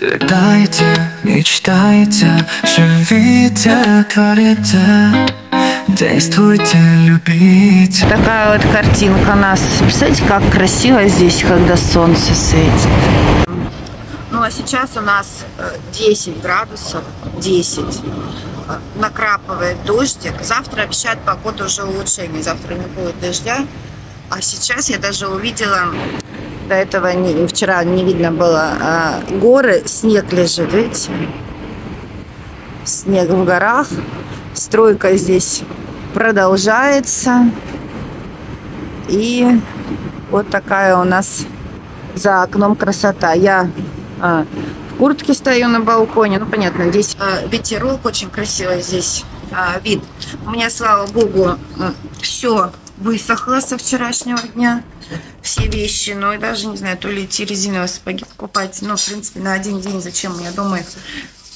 Летайте, мечтайте, живите, творите Действуйте, любите Такая вот картинка нас. Представляете, как красиво здесь, когда солнце светит. Ну а сейчас у нас э, 10 градусов, 10. Э, Накрапывает дождик. Завтра обещают погоду уже улучшение. Завтра не будет дождя. А сейчас я даже увидела, до этого не- вчера не видно было, а, горы, снег лежит, видите? Снег в горах. Стройка здесь продолжается. И вот такая у нас за окном красота. Я а, в куртке стою на балконе. Ну, понятно, здесь а, ветерок, очень красиво здесь а, вид. У меня, слава богу, все высохло со вчерашнего дня. Все вещи, ну и даже, не знаю, то ли идти резиновые сапоги покупать. Ну, в принципе, на один день зачем, я думаю,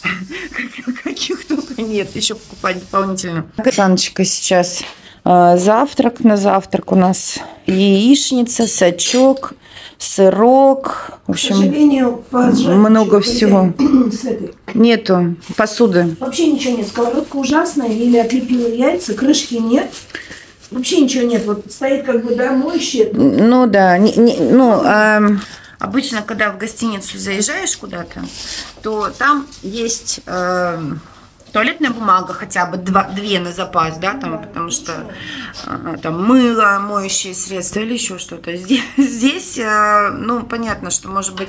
каких только нет, еще покупать дополнительно. Саночка сейчас а, завтрак. На завтрак у нас яичница, сачок, сырок. В общем, много всего. Нету посуды. Вообще ничего нет. Сковородка ужасная. Или отлепила яйца, крышки нет. Вообще ничего нет. Вот стоит как бы да, моющее. Ну да, не- не- ну эм, обычно, когда в гостиницу заезжаешь куда-то, то там есть эм, туалетная бумага хотя бы два, две на запас, да, там, потому что э, там мыло, моющие средства или еще что-то. Здесь, здесь э, ну, понятно, что может быть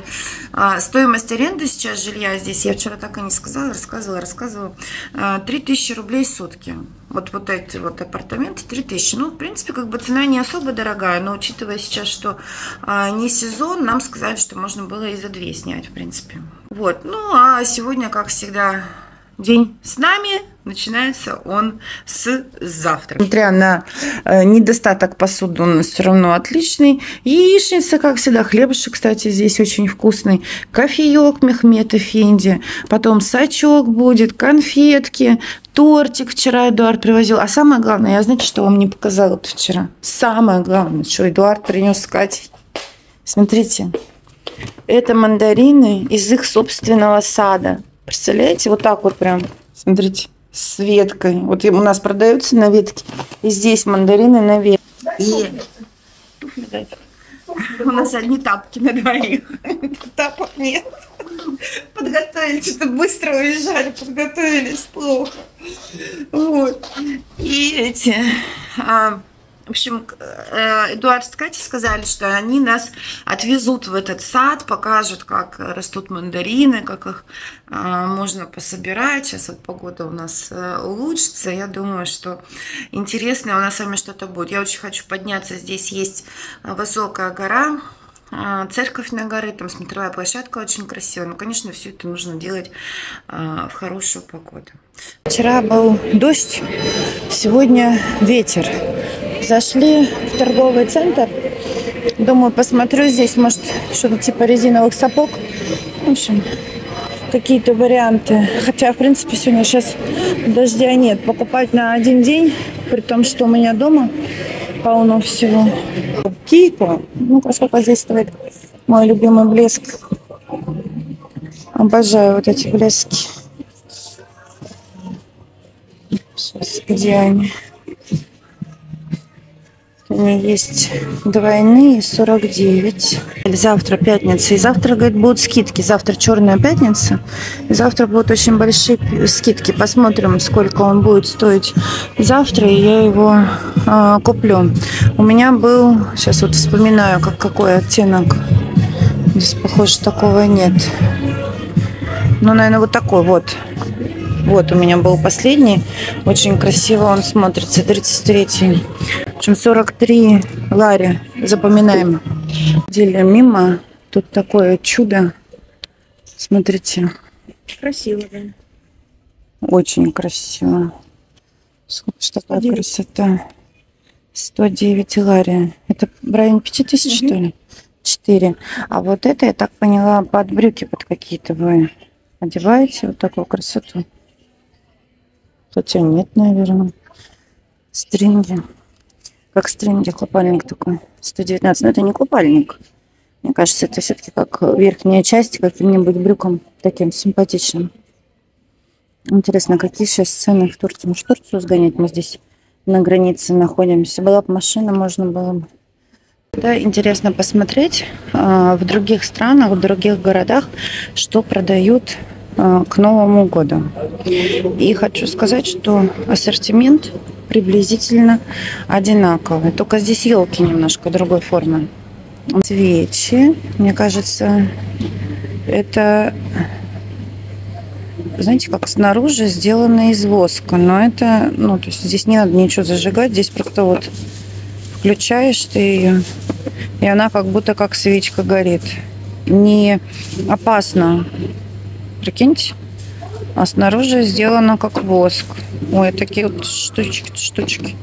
э, стоимость аренды сейчас жилья здесь, я вчера так и не сказала, рассказывала, рассказывала, э, 3000 рублей в сутки. Вот, вот эти вот апартаменты 3000. Ну, в принципе, как бы цена не особо дорогая, но учитывая сейчас, что а, не сезон, нам сказали, что можно было и за 2 снять, в принципе. Вот. Ну, а сегодня, как всегда, день с нами. Начинается он с завтрака. Несмотря на э, недостаток посуды, он все равно отличный. Яичница, как всегда, хлебушек, кстати, здесь очень вкусный. Кофеек Мехмед Эфенди. Потом сачок будет, конфетки, тортик вчера Эдуард привозил. А самое главное, я знаете, что вам не показала вчера? Самое главное, что Эдуард принес с. Смотрите, это мандарины из их собственного сада. Представляете, вот так вот прям, смотрите, с веткой. Вот у нас продаются на ветке, и здесь мандарины на ветке. И. У нас одни тапки на двоих. Тапок нет. Подготовились, что-то быстро уезжали, подготовились плохо. Вот. И эти... а, в общем, э, Эдуард с сказали, что они нас отвезут в этот сад, покажут, как растут мандарины, как их а, можно пособирать. Сейчас вот погода у нас э, улучшится. Я думаю, что интересно у нас с вами что-то будет. Я очень хочу подняться. Здесь есть высокая гора, церковь на горы, там смотровая площадка очень красивая. Ну, конечно, все это нужно делать в хорошую погоду. Вчера был дождь, сегодня ветер. Зашли в торговый центр. Думаю, посмотрю здесь, может, что-то типа резиновых сапог. В общем, какие-то варианты. Хотя, в принципе, сегодня сейчас дождя нет. Покупать на один день, при том, что у меня дома полно всего. Кико. Ну, сколько здесь стоит мой любимый блеск. Обожаю вот эти блески. Сейчас, где они? Меня есть двойные 49. Завтра пятница. И завтра, говорит, будут скидки. Завтра черная пятница. И завтра будут очень большие скидки. Посмотрим, сколько он будет стоить завтра. И я его а, куплю. У меня был... Сейчас вот вспоминаю, как, какой оттенок. Здесь, похоже, такого нет. Ну, наверное, вот такой вот. Вот у меня был последний. Очень красиво он смотрится. 33-й. Общем, 43 Лари. Запоминаем. Делили мимо. Тут такое чудо. Смотрите. Красиво, да. Очень красиво. Сколько ж такая 109. красота. 109 Лари. Это в районе 5000, что ли? 4. А вот это, я так поняла, под брюки под какие-то вы одеваете вот такую красоту. Хотя нет, наверное. Стринги. Как стринги, купальник такой. 119. Но это не купальник. Мне кажется, это все-таки как верхняя часть каким-нибудь брюком таким симпатичным. Интересно, какие сейчас цены в Турции? Может, в Турцию сгонять? Мы здесь на границе находимся. Была бы машина, можно было бы. Да, интересно посмотреть э, в других странах, в других городах, что продают э, к Новому году. И хочу сказать, что ассортимент приблизительно одинаковый. Только здесь елки немножко другой формы. Свечи, мне кажется, это знаете, как снаружи сделано из воска. Но это, ну, то есть здесь не надо ничего зажигать. Здесь просто вот включаешь ты ее, и она как будто как свечка горит. Не опасно. Прикиньте. А снаружи сделано как воск. Ой, такие вот штучки, штучки.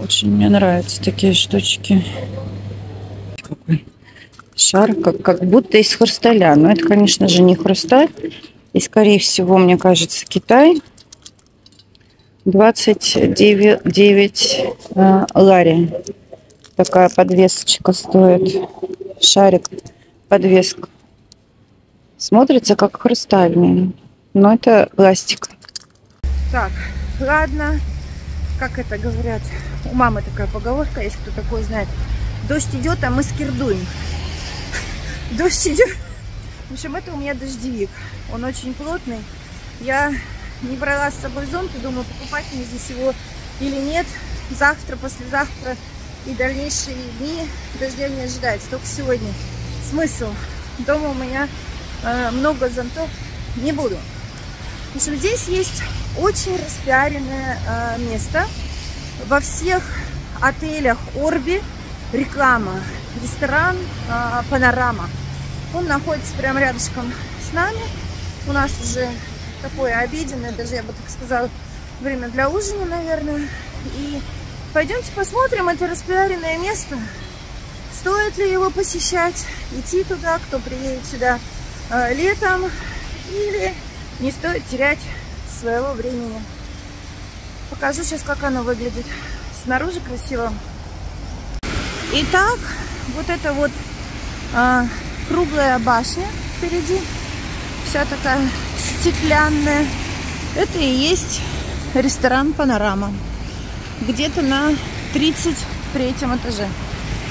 Очень мне нравятся такие штучки. Какой шар, как, как будто из хрусталя. Но это, конечно же, не хрусталь. И, скорее всего, мне кажется, Китай. 29 9, э, лари. Такая подвесочка стоит. Шарик, подвеска. Смотрится как хрустальный. Но это пластик. Так, ладно. Как это говорят? У мамы такая поговорка, если кто такой знает. Дождь идет, а мы скирдуем. Дождь идет. В общем, это у меня дождевик. Он очень плотный. Я не брала с собой зонт и думаю, покупать мне здесь его или нет. Завтра, послезавтра и дальнейшие дни дождя не ожидается. Только сегодня. Смысл? Дома у меня э, много зонтов не буду. В общем, здесь есть очень распиаренное э, место. Во всех отелях Орби реклама. Ресторан э, Панорама. Он находится прямо рядышком с нами. У нас уже такое обеденное, даже я бы так сказала, время для ужина, наверное. И пойдемте посмотрим это распиаренное место. Стоит ли его посещать, идти туда, кто приедет сюда э, летом, или не стоит терять своего времени. Покажу сейчас, как оно выглядит. Снаружи красиво. Итак, вот это вот э, круглая башня впереди, вся такая стеклянная. Это и есть ресторан «Панорама». Где-то на 33 этаже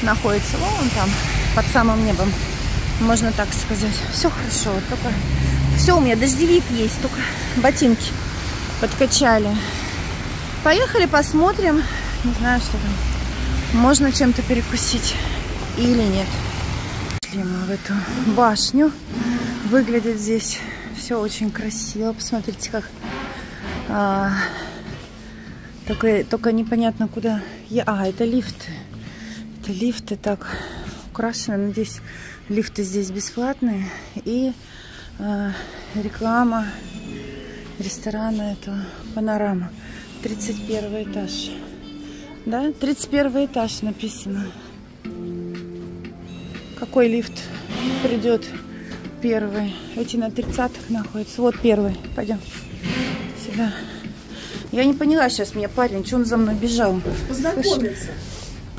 находится. Вон там, под самым небом, можно так сказать. Все хорошо, вот только... Все, у меня дождевик есть, только ботинки подкачали. Поехали, посмотрим. Не знаю, что там. Можно чем-то перекусить или нет. Пошли мы в эту башню. Выглядит здесь все очень красиво. Посмотрите, как... А, только, только непонятно, куда... Я... А, это лифты. Это лифты так украшены. Надеюсь, лифты здесь бесплатные. И реклама ресторана этого панорама. 31 этаж. Да, 31 этаж написано. Какой лифт придет первый? Эти на 30-х находятся. Вот первый. Пойдем сюда. Я не поняла сейчас мне парень, что он за мной бежал. Познакомиться.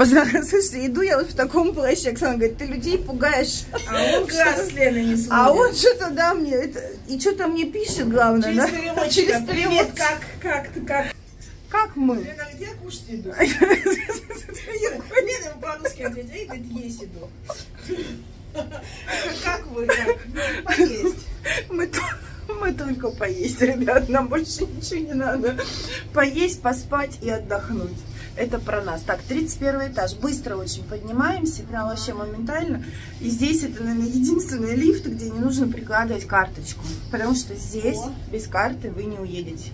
Познакомиться. Слушай, иду я вот в таком плаще. Оксана говорит, ты людей пугаешь. А он глаз с Леной не сводит. А он что-то, да, мне, это, и что-то мне пишет, главное, Через да? переводчика. Через Привет, перевод. как, как ты, как? Как мы? Я говорю, я кушать иду. Лена по-русски ответила, я говорит, есть иду. Как вы, как? Поесть. Мы, мы только поесть, ребят, нам больше ничего не надо. Поесть, поспать и отдохнуть. Это про нас. Так, 31 этаж. Быстро очень поднимаемся, прям вообще моментально. И здесь это, наверное, единственный лифт, где не нужно прикладывать карточку. Потому что здесь без карты вы не уедете.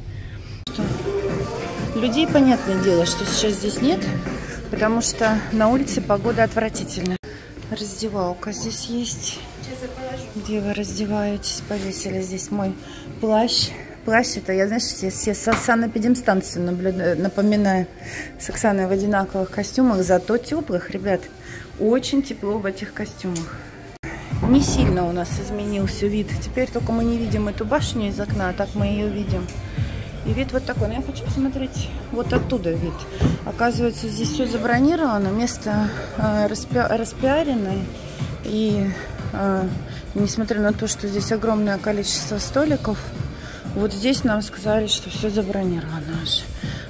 Людей, понятное дело, что сейчас здесь нет, потому что на улице погода отвратительная. Раздевалка здесь есть. Где вы раздеваетесь? Повесили здесь мой плащ. Плащ это, я, знаешь, все, все санэпидемстанции наблюдаю, напоминаю. С Оксаной в одинаковых костюмах, зато теплых, ребят. Очень тепло в этих костюмах. Не сильно у нас изменился вид. Теперь только мы не видим эту башню из окна, а так мы ее видим. И вид вот такой. Но я хочу посмотреть вот оттуда вид. Оказывается, здесь все забронировано. Место э, распи- распиаренное. И э, несмотря на то, что здесь огромное количество столиков, вот здесь нам сказали, что все забронировано аж.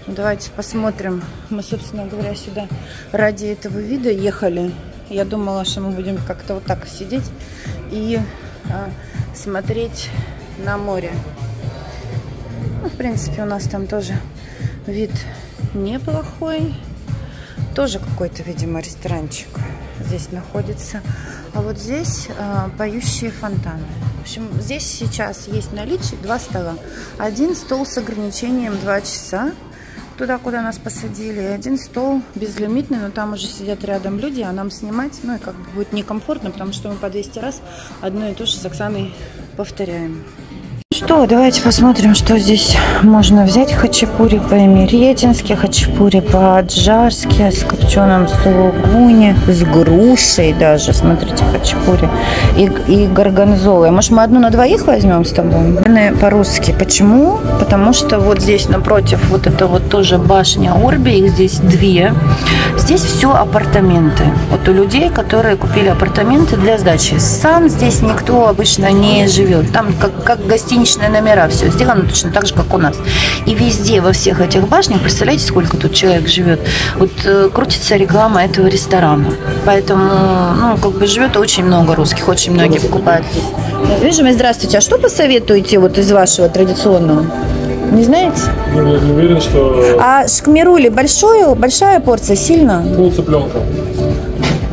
Ну, давайте посмотрим. Мы, собственно говоря, сюда ради этого вида ехали. Я думала, что мы будем как-то вот так сидеть и э, смотреть на море. Ну, в принципе, у нас там тоже вид неплохой. Тоже какой-то, видимо, ресторанчик здесь находится. А вот здесь э, поющие фонтаны. Общем, здесь сейчас есть наличие два стола. Один стол с ограничением 2 часа, туда, куда нас посадили. Один стол безлимитный, но там уже сидят рядом люди, а нам снимать, ну и как бы будет некомфортно, потому что мы по 200 раз одно и то же с Оксаной повторяем. Что, давайте посмотрим, что здесь можно взять. Хачапури по-эмеретински, хачапури по-аджарски, с копченым сулугуни, с грушей даже. Смотрите, хачапури. И, и горгонзолой. Может, мы одну на двоих возьмем с тобой? По-русски. Почему? Потому что вот здесь напротив вот это вот тоже башня Орби, их здесь две. Здесь все апартаменты. Вот у людей, которые купили апартаменты для сдачи. Сам здесь никто обычно не живет. Там как, как гостиница гостиничные номера, все сделано точно так же, как у нас. И везде, во всех этих башнях, представляете, сколько тут человек живет, вот э, крутится реклама этого ресторана. Поэтому, ну, как бы живет очень много русских, очень многие покупают здесь. Вижу, здравствуйте, а что посоветуете вот из вашего традиционного? Не знаете? Ну, я не уверен, что... А шкмирули большую, большая порция, сильно? Пол цыпленка.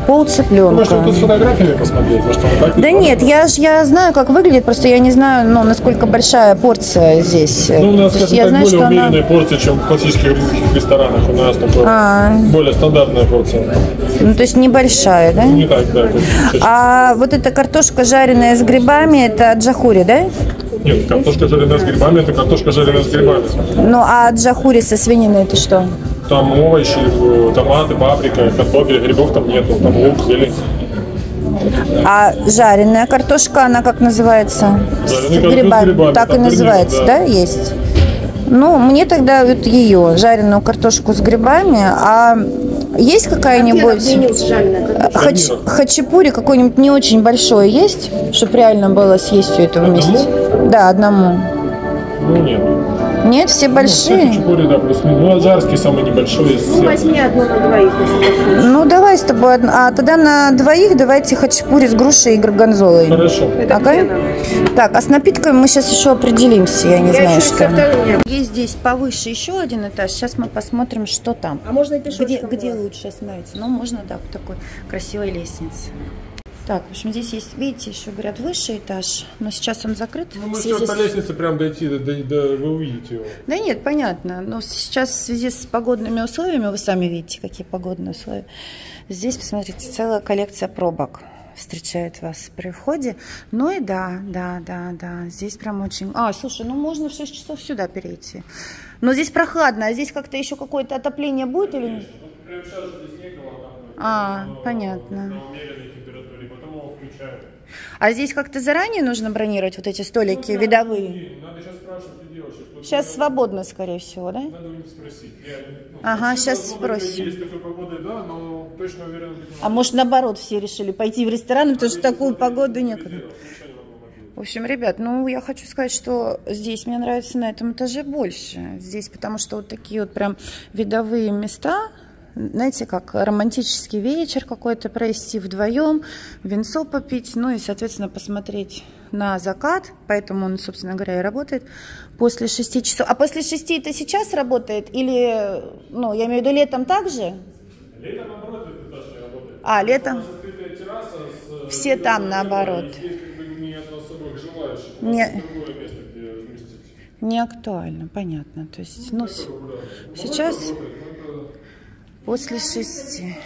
Пол цыпленка. Может, тут с фотографиями посмотреть? Может, он так Да нет, я, ж- я знаю, как выглядит, просто я не знаю, ну, насколько большая порция здесь. Ну, у нас, скажем я так, знаю, более что она... умеренная порция, чем в классических российских ресторанах. У нас такое А. более стандартная порция. Ну, то есть небольшая, да? Не так, да. А вот эта картошка жареная с грибами, это джахури, да? Нет, картошка жареная с грибами, это картошка жареная с грибами. Ну, а джахури со свининой это что? Там овощи, томаты, паприка, картофель, грибов там нету, там лук, зелень. А жареная картошка, она как называется? Жареная картошка с грибами, Так и называется, грибы, да, да. есть? Ну, мне тогда вот ее, жареную картошку с грибами. А есть какая-нибудь... Хач, хачапури какой-нибудь не очень большой есть, чтобы реально было съесть все это вместе? Да, одному. Ну, нет. Нет, все Ну, большие? хачапури, да, плюс минус. Ну, аджарский самый небольшой из всех. Возьми одну на двоих, если Ну, давай с тобой. одну- А тогда на двоих давайте хачапури с грушей и горгонзолой. Хорошо. Окей? Так, а с напитками мы сейчас еще определимся, я не знаю, что. Есть здесь повыше еще один этаж. Сейчас мы посмотрим, что там. А можно и пешочком. Где, где было. лучше остановиться? Ну, можно, да, по такой красивой лестнице. Так, в общем, здесь есть, видите, еще, говорят, высший этаж, но сейчас он закрыт. Ну, мы связи все по лестнице прям дойти, до, до- до- вы увидите его. Да нет, понятно. Но сейчас в связи с погодными условиями, вы сами видите, какие погодные условия. Здесь, посмотрите, целая коллекция пробок встречает вас при входе. Ну и да, да, да, да, здесь прям очень... А, слушай, ну можно в 6 часов сюда перейти. Но здесь прохладно, а здесь как-то еще какое-то отопление будет или нет? Прям сейчас же здесь некого, А, понятно. А здесь как-то заранее нужно бронировать вот эти столики видовые? Надо сейчас спрашивать у девушек. Сейчас свободно, скорее всего, да? Надо у них спросить. Я, ну, Ага, сейчас возможно, спросим. Есть такой погодой, да, но точно уверен. А может, наоборот, все решили пойти в ресторан, потому что такую погоду некуда. В общем, ребят, ну, я хочу сказать, что здесь мне нравится на этом этаже больше. Здесь, потому что вот такие вот прям видовые места, знаете, как романтический вечер какой-то провести вдвоем, винцо попить, ну и, соответственно, посмотреть на закат, поэтому он, собственно говоря, и работает после шести часов. А после шести это сейчас работает или, ну, я имею в виду летом также? Летом, наоборот, этот этаж не работает. А, летом? Терраса с... Все там, наоборот. Здесь как бы нет особых желающих. Не- Просто Другое место, где разместить. Не актуально, понятно. То есть, ну, с- сейчас после шести.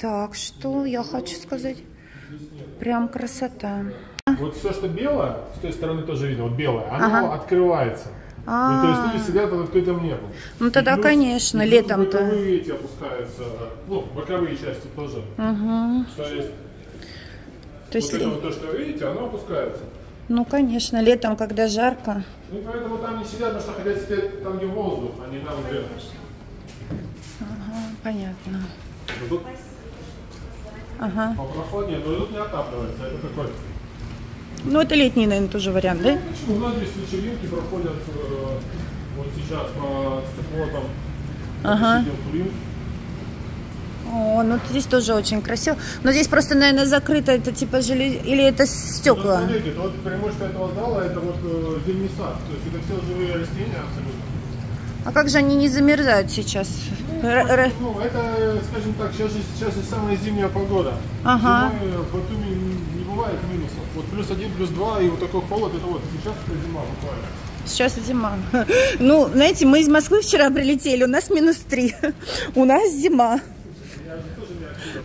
Так, что я хочу сказать? Прям красота. Вот все, что белое, с той стороны тоже видно, вот белое, оно Ага. открывается. А. Ну, то есть люди сидят под открытым небом. Ну, тогда, И конечно, летом-то. боковые эти опускаются, ну, боковые части тоже. Угу. То есть, То есть, вот это вот то, что вы видите, оно опускается. ну, конечно, летом, когда жарко. Ну, поэтому там не сидят, потому что хотят сидеть там, где воздух, а не там, где... Понятно. Ну, тут Ага. Попрохладнее, но тут не отапливается. Это такой. Ну, это летний, наверное, тоже вариант, да? Почему у нас здесь вечеринки проходят э, вот сейчас по стеклотам. Ага. О, ну здесь тоже очень красиво. Но здесь просто, наверное, закрыто это типа желез... Или это Ну, стекла? смотрите, это вот преимущество этого зала, это вот э, зимний сад. То есть это все живые растения абсолютно. А как же они не замерзают сейчас? Р- Ну, это, скажем так, сейчас же, сейчас же самая зимняя погода. Ага. Зимой в Батуми не бывает минусов. Вот плюс один, плюс два, и вот такой холод, это вот сейчас это зима буквально. Сейчас зима. Ну, знаете, мы из Москвы вчера прилетели, у нас минус три. У нас зима.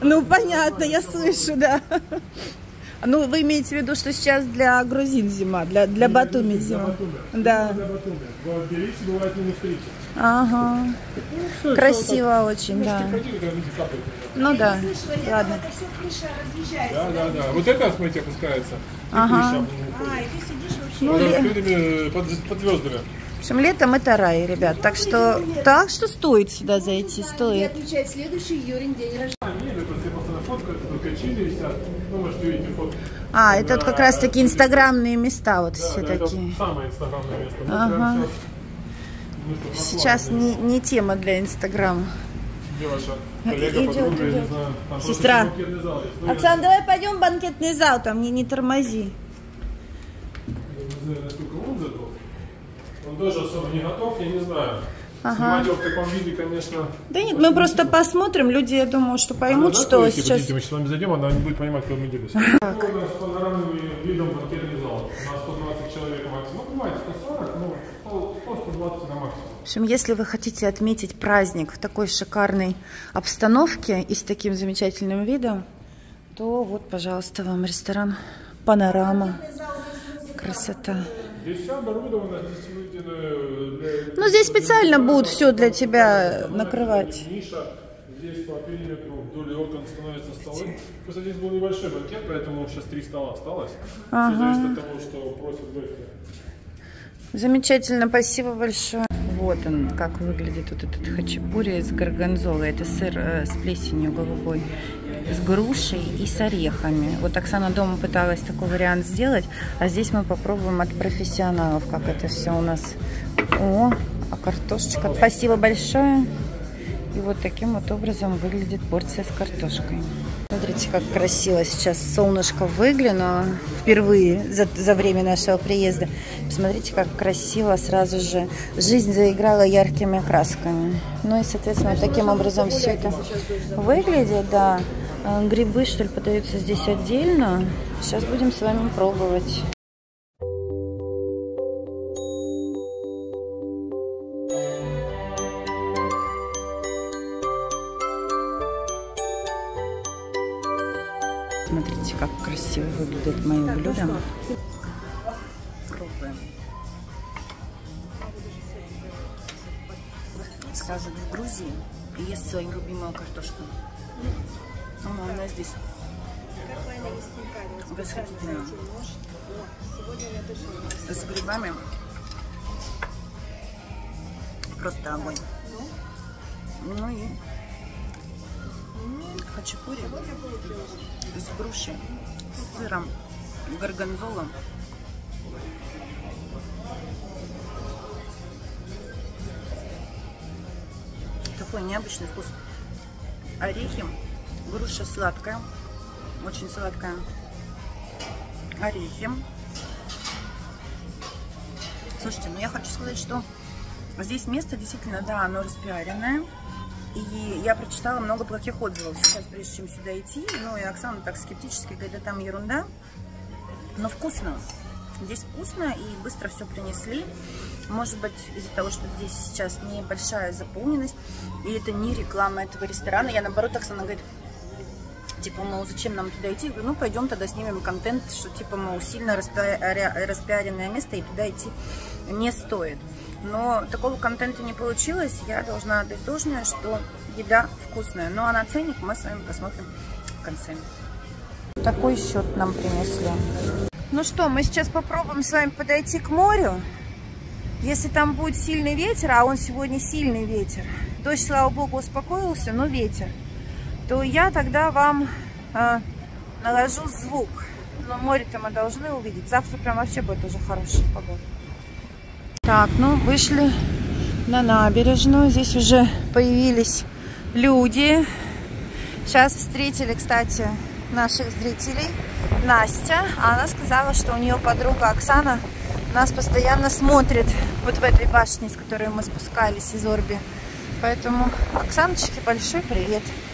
Ну, понятно, я слышу, да. Ну, вы имеете в виду, что сейчас для грузин зима, для, для Батуми Для зима? Батуми. Да. Для Батуми. В Тбилиси бывает минус 30. Ага. Всё, Красиво очень, вот так. да. Немножко ходи, когда люди капают. Ну да. Слышала, я Ладно. это все крыша разъезжается. Да, да, да. Вот это, смотрите, опускается. И Ага. А, и ты сидишь вообще. Ну, ле- открытыми, под, под звездами. В общем, летом это рай, ребят. Так что, так что стоит сюда зайти, стоит. следующий Юрин день рождения. А, не, это все просто Ну, может, видите фотки. А, это вот как раз таки инстаграмные места вот Да, все да, это такие. самое инстаграмное место. Мы Ага. сейчас Сейчас не, не тема для инстаграма. Где ваша коллега, Идет, подруга, я идет. знаю. Сестра. зал есть. Ну, я Оксана, давай пойдем в банкетный зал, там не, не тормози. не знаю, насколько он готов. Он тоже особо не готов, я не знаю. Ага. Снимать его в таком виде, конечно... Да нет, мы просто посмотрим, люди, я думаю, что поймут, Она что закроет, сейчас... Подождите, мы сейчас с вами зайдем, она не будет понимать, кто мы делись. У нас с панорамным видом банкетный зал. У нас 120 человек максимум. Ну, бывает 140, ну, 100-120 на максимум. В общем, если вы хотите отметить праздник в такой шикарной обстановке и с таким замечательным видом, то вот, пожалуйста, вам ресторан «Панорама». Красота. Здесь все оборудовано, здесь выведено для... Ну, здесь специально будут все для тебя накрывать. Ниша, здесь по периметру вдоль окон становятся столы. Просто здесь был небольшой банкет, поэтому сейчас три стола осталось. Все зависит от того, что просят гости. Замечательно, спасибо большое. Вот он, как выглядит вот этот хачапури с горгонзолой. Это сыр э, с плесенью голубой, с грушей и с орехами. Вот Оксана дома пыталась такой вариант сделать, а здесь мы попробуем от профессионалов, как это все у нас. О, а картошечка. Спасибо большое. И вот таким вот образом выглядит порция с картошкой. Смотрите, как красиво сейчас солнышко выглянуло впервые за, за время нашего приезда. Посмотрите, как красиво сразу же жизнь заиграла яркими красками. Ну и, соответственно, таким образом все это выглядит, да. А, Грибы, что ли, подаются здесь отдельно. Сейчас будем с вами пробовать. Красиво выглядит мое блюдо. Пробуем. Скажут, в Грузии ест свою любимую картошку. Ну, она здесь восхитительно. С грибами просто огонь. Ну и хачапури с грушей, с сыром, горгонзолом. Такой необычный вкус. Орехи, груша сладкая, очень сладкая. Орехи. Слушайте, ну я хочу сказать, что здесь место действительно, да, оно распиаренное. И я прочитала много плохих отзывов сейчас, прежде чем сюда идти. Ну и Оксана так скептически говорит, да там ерунда. Но вкусно. Здесь вкусно и быстро все принесли. Может быть, из-за того, что здесь сейчас небольшая заполненность. И это не реклама этого ресторана. Я наоборот, Оксана говорит, типа, мол, зачем нам туда идти? Я говорю, ну, пойдем тогда снимем контент, что, типа, мол, сильно распиаренное место, и туда идти не стоит. Но такого контента не получилось. Я должна отдать должное, что еда вкусная. Ну, а на ценник мы с вами посмотрим в конце. Такой счет нам принесли. Ну что, мы сейчас попробуем с вами подойти к морю. Если там будет сильный ветер, а он сегодня сильный ветер, дождь, слава богу, успокоился, но ветер, то я тогда вам э, наложу звук. Но море-то мы должны увидеть. Завтра прям вообще будет уже хорошая погода. Так, ну вышли на набережную. Здесь уже появились люди. Сейчас встретили, кстати, наших зрителей. Настя. А она сказала, что у нее подруга Оксана нас постоянно смотрит вот в этой башне, с которой мы спускались из Орби. Поэтому, Оксаночке, большой привет. Девочки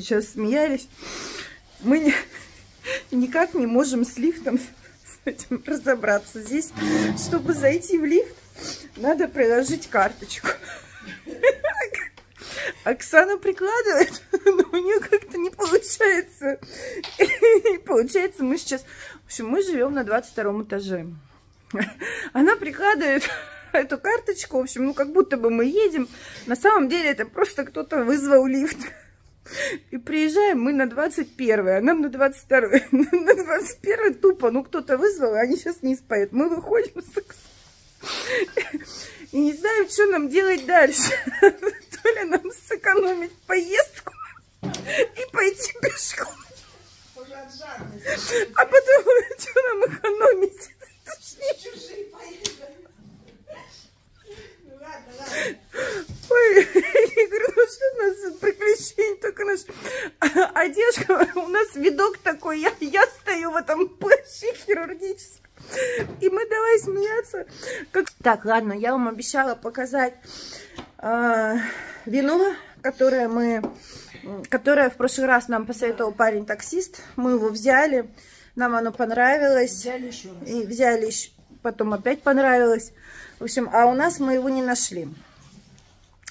сейчас смеялись. Мы не- никак не можем с лифтом с этим разобраться. Здесь, чтобы зайти в лифт, надо приложить карточку. Оксана прикладывает, но у нее как-то не получается. И получается, мы сейчас... В общем, мы живем на 22 этаже. Она прикладывает эту карточку, в общем, ну как будто бы мы едем. На самом деле это просто кто-то вызвал лифт. И приезжаем мы на 21 а нам на 22 На 21 тупо, ну кто-то вызвал, и они сейчас не спают. Мы выходим и не знаем, что нам делать дальше. То ли нам сэкономить поездку и пойти пешком. А потом, что нам экономить? Ой, я говорю, ну что у нас за приключения, только наш одежда, у нас видок такой, я, я стою в этом плаще хирургическом. И мы давай смеяться. Как... Так, ладно, я вам обещала показать э, вино, которое мы, которое в прошлый раз нам посоветовал парень-таксист. Мы его взяли, нам оно понравилось. Взяли еще раз. И взяли еще, потом опять понравилось. В общем, а у нас мы его не нашли.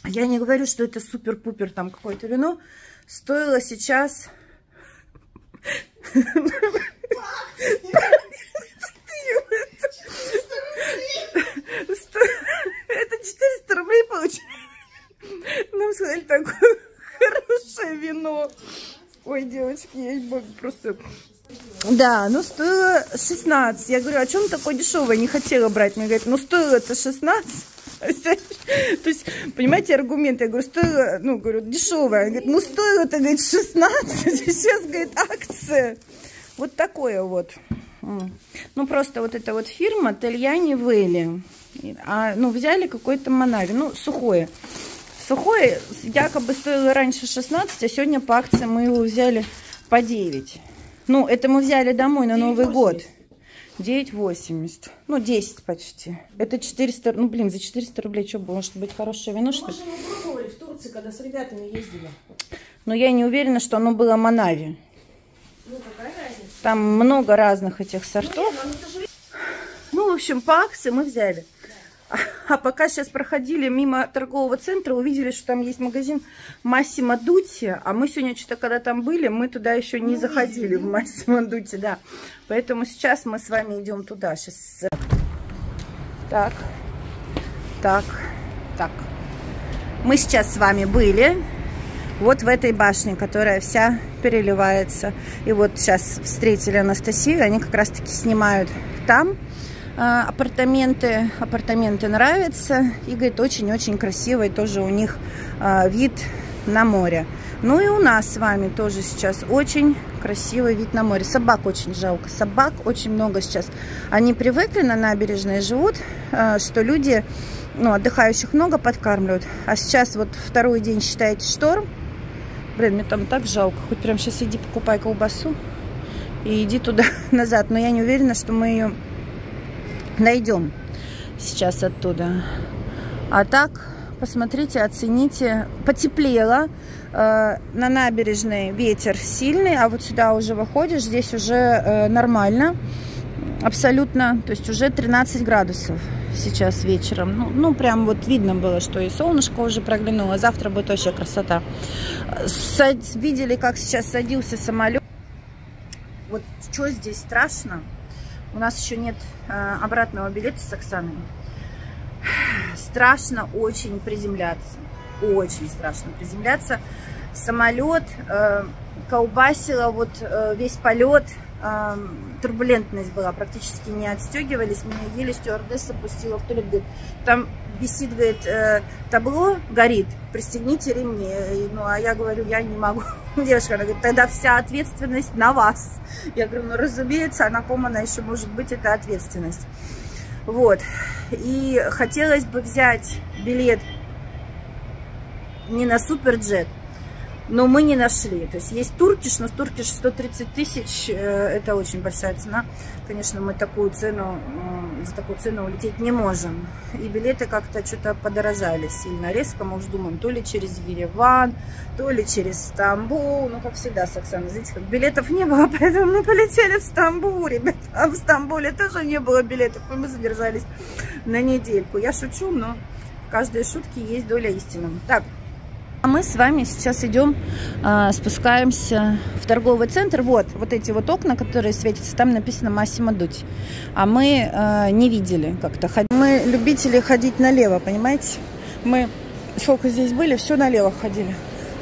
Я не говорю, что это супер-пупер там какое-то вино. Стоило сейчас... Это 400 рублей получилось. Нам сказали такое хорошее вино. Ой, девочки, я просто... Да, ну стоило 16. Я говорю, а чем такое дешевое? Не хотела брать. Мне говорят, ну стоило это 16. То есть, понимаете, аргумент. Я говорю, стоило, ну, говорю, дешевое. Говорит, ну стоило это, говорит, 16. Сейчас, говорит, акция. Вот такое вот. Ну, просто вот эта вот фирма Тельяни Вэлли. А, ну, взяли какой-то Монави. Ну, сухое. Сухое якобы стоило раньше 16, а сегодня по акции мы его взяли по 9. Ну, это мы взяли домой на Новый год. 9,80. Ну, 10 почти. Это 400, ну, блин, за 400 рублей что, может быть хорошее вино, что ли? пробовали в Турции, когда с ребятами ездили. Но я не уверена, что оно было Монави. Ну, какая разница? Там много разных этих сортов. Же Ну, в общем, по акции мы взяли. А, пока сейчас проходили мимо торгового центра, увидели, что там есть магазин Массимо Дути. А мы сегодня что-то, когда там были, мы туда еще не заходили, в Массимо Дути, да. Поэтому сейчас мы с вами идем туда. Сейчас. Так, так, так. Мы сейчас с вами были вот в этой башне, которая вся переливается. И вот сейчас встретили Анастасию, они как раз-таки снимают там апартаменты. Апартаменты нравятся. И, говорит, очень-очень красиво. И тоже у них а, вид на море. Ну и у нас с вами тоже сейчас очень красивый вид на море. Собак очень жалко. Собак очень много сейчас. Они привыкли на набережной живут, э, что люди, ну, отдыхающих много подкармливают. А сейчас вот второй день считаете шторм. Блин, мне там так жалко. Хоть прям сейчас иди покупай колбасу и иди туда назад. Но я не уверена, что мы ее найдем сейчас оттуда. А так, посмотрите, оцените. Потеплело. Э, на набережной ветер сильный, а вот сюда уже выходишь, здесь уже э, нормально. Абсолютно, то есть уже 13 градусов сейчас вечером. Ну, ну, прям вот видно было, что и солнышко уже проглянуло. Завтра будет вообще красота. Сад... Видели, как сейчас садился самолет. Вот что здесь страшно? У нас еще нет э, обратного билета с Оксаной. Страшно очень приземляться. Очень страшно приземляться. Самолет э, колбасило вот э, весь полет турбулентность была, практически не отстегивались, меня еле стюардесса пустила в туалет, там висит, говорит, э, табло горит, пристегните ремни, ну, а я говорю, я не могу, девушка, она говорит, тогда вся ответственность на вас, я говорю, ну, разумеется, она еще может быть, это ответственность, вот, и хотелось бы взять билет не на суперджет, но мы не нашли. То есть есть Туркиш, но Туркиш 130 тысяч, э, это очень большая цена. Конечно, мы такую цену, за такую цену улететь не можем. И билеты как-то что-то подорожали сильно резко. Мы уже думаем, то ли через Ереван, то ли через Стамбул. Ну, как всегда с Оксаной, знаете, как билетов не было, поэтому мы полетели в Стамбул, ребята. А в Стамбуле тоже не было билетов, и мы задержались на недельку. Я шучу, но в каждой шутке есть доля истины. Так, а мы с вами сейчас идем, э, спускаемся в торговый центр. Вот, вот эти вот окна, которые светятся, там написано Массимо Дути. А мы э, не видели как-то. Мы любители ходить налево, понимаете? Мы сколько здесь были, все налево ходили,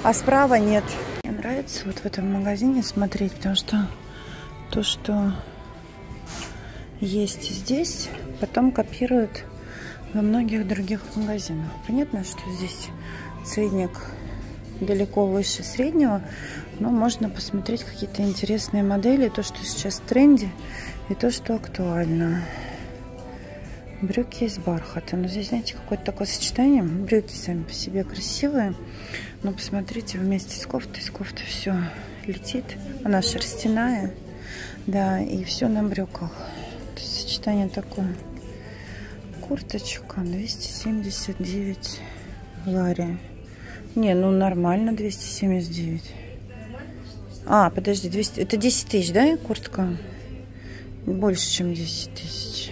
а справа нет. Мне нравится вот в этом магазине смотреть, потому что то, что есть здесь, потом копируют во многих других магазинах. Понятно, что здесь ценник далеко выше среднего, но можно посмотреть какие-то интересные модели, то, что сейчас в тренде, и то, что актуально. Брюки из бархата. Но здесь, знаете, какое-то такое сочетание. Брюки сами по себе красивые, но посмотрите, вместе с кофтой, с кофтой все летит. Она шерстяная, да, и все на брюках. То есть сочетание такое. Курточка 279 лари. Не, ну нормально 279. А, подожди, 200, это 10 тысяч, да, куртка? Больше, чем 10 тысяч.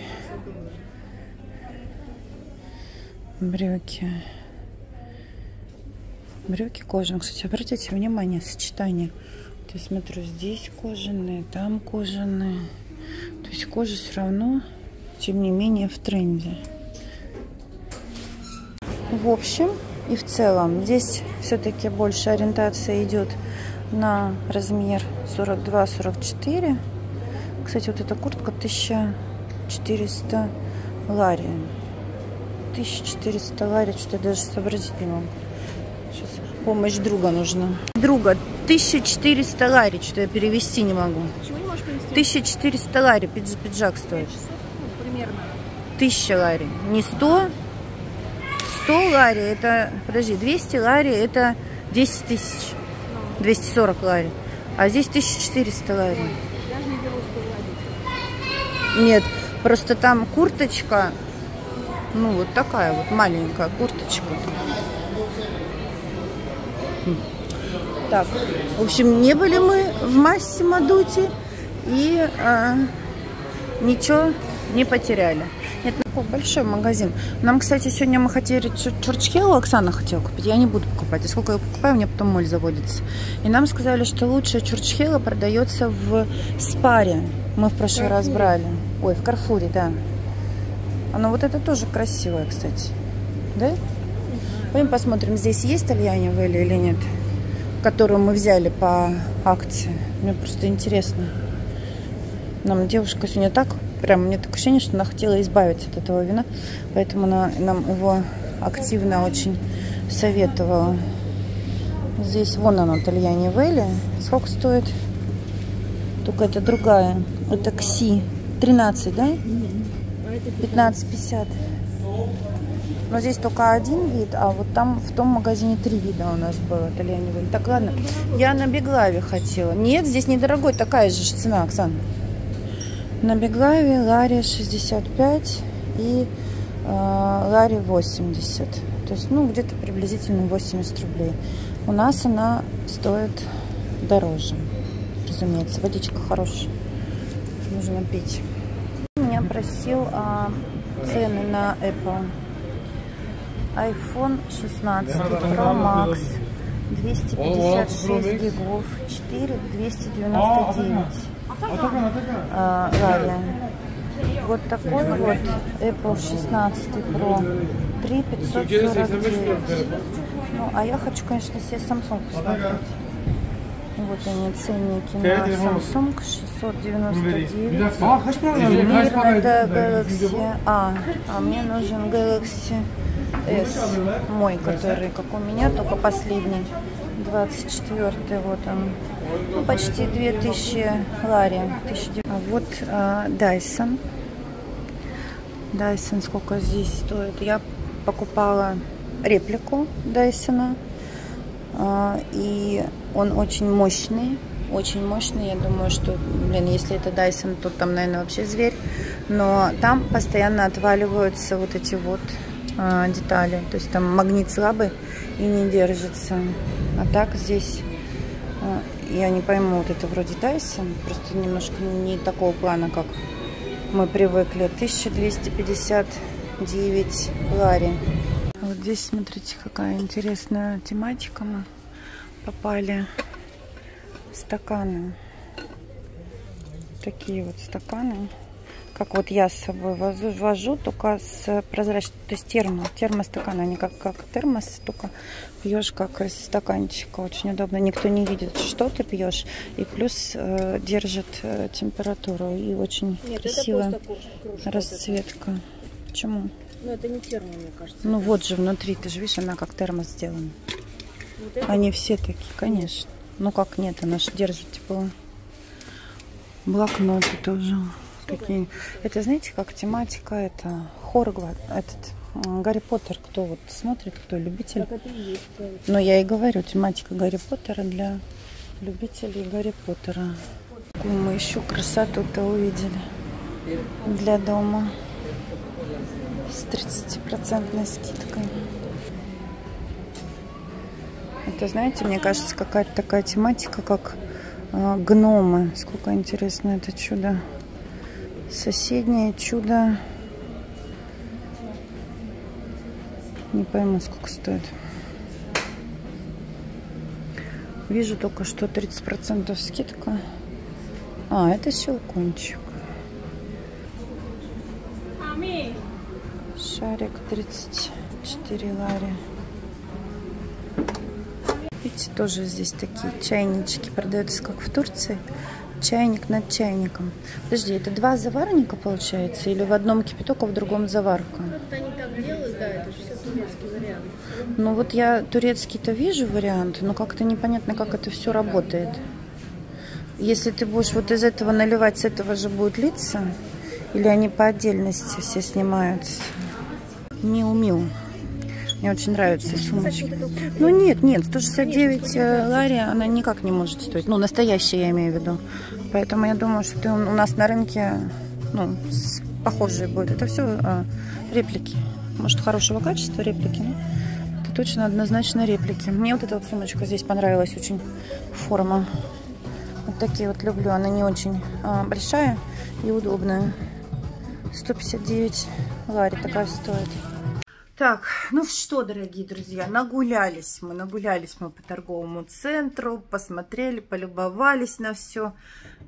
Брюки. Брюки кожаные. Кстати, обратите внимание, сочетание. Я смотрю, здесь кожаные, там кожаные. То есть кожа все равно, тем не менее, в тренде. В общем, и в целом здесь все-таки больше ориентация идет на размер 42-44. Кстати, вот эта куртка 1400 лари. 1400 лари, что-то даже сообразить не могу. Сейчас помощь друга нужна. Друга, 1400 лари, что я перевести не могу. Чего не можешь перевести? 1400 лари пиджак стоит. Ну, примерно. 1000 лари. Не 100, 100 лари это, подожди, 200 лари это 10 тысяч. 240 лари. А здесь 1400 лари. Я же не беру 100 лари. Нет, просто там курточка, ну вот такая вот маленькая курточка. Так, в общем, не были мы в массе Мадути и а, ничего не потеряли. Нет, такой большой магазин. Нам, кстати, сегодня мы хотели чурчхелу, Оксана хотела купить. Я не буду покупать. И сколько я покупаю, меня потом моль заводится. И нам сказали, что лучшая чурчхела продается в Спаре. Мы в прошлый раз брали. Ой, в Карфуре, да. А ну вот это тоже красивое, кстати. Да? Пойдем посмотрим, здесь есть Тальяне или нет. Которую мы взяли по акции. Мне просто интересно. Нам девушка сегодня так Прям мне такое ощущение, что она хотела избавиться от этого вина, поэтому она нам его активно очень советовала. Здесь вон она, Тальяни Вэлли. Сколько стоит? Только это другая. Это КСИ. 13, да? 15,50. Но здесь только один вид, а вот там в том магазине три вида у нас было Тальяни Вэлли. Так, ладно. Я на Беглаве хотела. Нет, здесь недорогой, такая же цена, Оксан. На Беглаве Ларри 65 и э, Ларри 80. То есть, ну, где-то приблизительно 80 рублей. У нас она стоит дороже, разумеется. Водичка хорошая. Нужно пить. Меня просил а, цены на Apple. iPhone 16 Pro Max. 256 гигов. 4 299. А, Лария. Вот такой вот Apple 16 Pro 3 549. Ну, а я хочу, конечно, себе Samsung посмотреть. Вот они ценники на Samsung 699. Мир это Galaxy A. А мне нужен Galaxy S. Мой, который как у меня, только последний. 24 вот он. Ну, почти 2000 лари. 1900. А вот а, Dyson. Dyson сколько здесь стоит? Я покупала реплику Дайсона. И он очень мощный. Очень мощный. Я думаю, что, блин, если это Дайсон, то там, наверное, вообще зверь. Но там постоянно отваливаются вот эти вот а, детали. То есть там магнит слабый и не держится. А так здесь а, я не пойму, вот это вроде Дайсон. Просто немножко не такого плана, как мы привыкли. 1259 лари. Вот здесь, смотрите, какая интересная тематика. Мы попали. Стаканы. Такие вот стаканы. Как вот я с собой вожу, вожу только с прозрачным, то есть термо, термостакан, они как, как термос, только пьешь как из стаканчика. Очень удобно, никто не видит, что ты пьешь. И плюс э, держит э, температуру. И очень Нет, красивая расцветка. Почему? Ну, это не термо, мне кажется. Ну, вот же внутри, ты же видишь, она как термос сделана. Вот Они все такие, конечно. Ну, как нет, она же держит тепло. Блокноты тоже. Какие. Это, знаете, как тематика, это Хоргвард, этот Гарри Поттер, кто вот смотрит, кто любитель. Но я и говорю, тематика Гарри Поттера для любителей Гарри Поттера. Какую мы еще красоту-то увидели для дома с 30% скидкой. Это, знаете, мне кажется, какая-то такая тематика, как э, гномы. Сколько интересно это чудо. Соседнее чудо. Не пойму, сколько стоит. Вижу только, что 30% скидка. А, это щелкунчик. Шарик 34 лари. Видите, тоже здесь такие чайнички продаются, как в Турции. Чайник над чайником. Подожди, это два заварника получается? Или в одном кипяток, а в другом заварка? Как-то они так делают, да, это же все турецкий вариант. Ну вот я турецкий-то вижу вариант, но как-то непонятно, как это все работает. Если ты будешь вот из этого наливать, с этого же будет литься? Или они по отдельности все снимаются? Миу-миу. Мне очень нравятся сумочки. Ну нет, нет, 169 э, лари она никак не может стоить. Ну, настоящая я имею в виду. Поэтому я думаю, что ты у нас на рынке ну, похожие будет. Это все а, реплики. Может, хорошего качества реплики, но это точно однозначно реплики. Мне вот эта вот сумочка здесь понравилась очень форма. Вот такие вот люблю. Она не очень а, большая и удобная. 159 лари такая стоит. Так, ну что, дорогие друзья, нагулялись мы, нагулялись мы по торговому центру, посмотрели, полюбовались на все.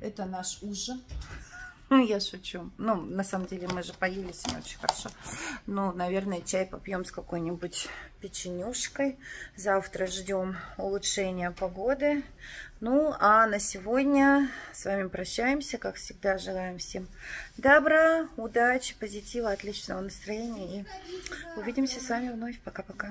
Это наш ужин. Ну, я шучу. Ну, на самом деле, мы же поели сегодня очень хорошо. Ну, наверное, чай попьем с какой-нибудь печенюшкой. Завтра ждем улучшения погоды. Ну, а на сегодня с вами прощаемся. Как всегда, желаем всем добра, удачи, позитива, отличного настроения. И увидимся с вами вновь. Пока-пока.